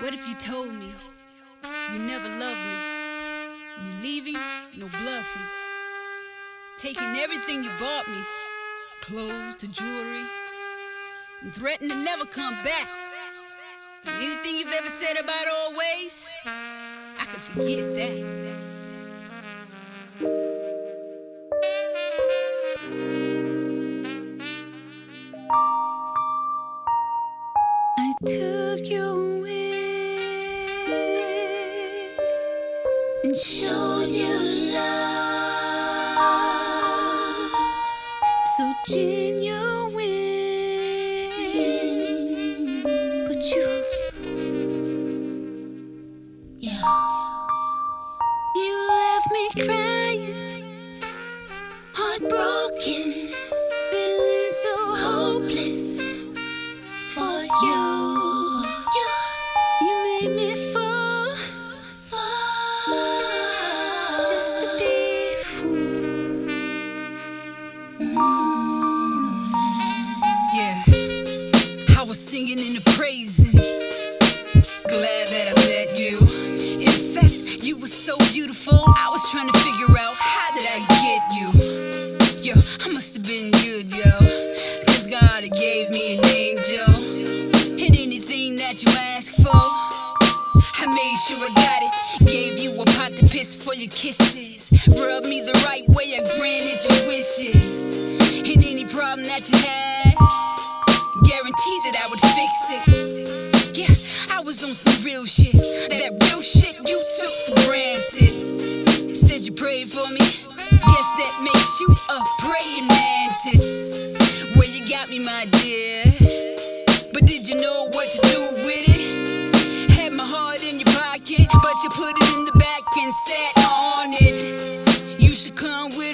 What if you told me you never loved me? You leaving, no bluffing. Taking everything you bought me, clothes to jewelry, and threatening to never come back. And anything you've ever said about always, I could forget that. I took you and showed you love. So genuine, but you, yeah, you left me crying, singing and praising. Glad that I met you. In fact, you were so beautiful. I was trying to figure out how did I get you. Yo, I must have been good, yo. Cause God gave me an angel. And anything that you ask for, I made sure I got it. Gave you a pot to piss for your kisses. Rubbed me the right way, I granted your wishes. And any problem that you had, was on some real shit. That real shit you took for granted. Said you prayed for me. Guess that makes you a praying mantis. Where you got me, my dear. But did you know what to do with it? Had my heart in your pocket, but you put it in the back and sat on it. You should come with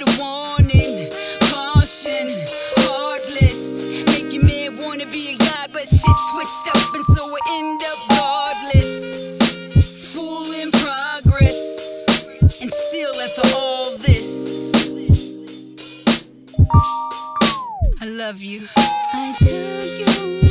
this, I love you. I took you